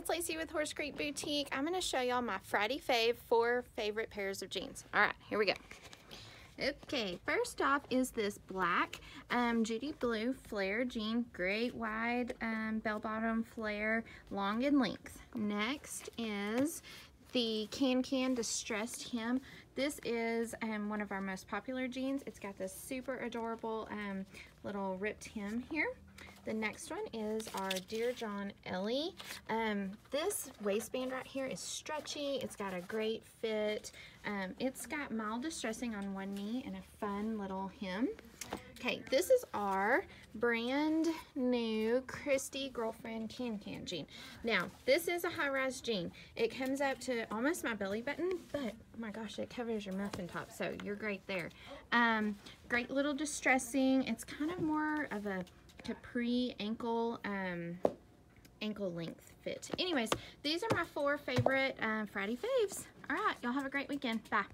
it's Lacee with Horse Creek Boutique. I'm to show y'all my Friday fave four favorite pairs of jeans. All right, here we go. Okay, first off is this black um, Judy Blue flare jean, great wide um, bell bottom flare, long in length. Next is the KanCan Distressed Hem. This is um, one of our most popular jeans. It's got this super adorable um, little ripped hem here. The next one is our Dear John Ellie. Um, this waistband right here is stretchy. It's got a great fit. Um, it's got mild distressing on one knee and a fun little hem. Okay, this is our brand new Christy Girlfriend KanCan jean. Now, this is a high-rise jean. It comes up to almost my belly button, but oh my gosh, it covers your muffin top, so you're great there. Um, great little distressing. It's kind of more of a capri ankle um, ankle length fit. Anyways, these are my four favorite um, Friday faves. All right, y'all have a great weekend. Bye.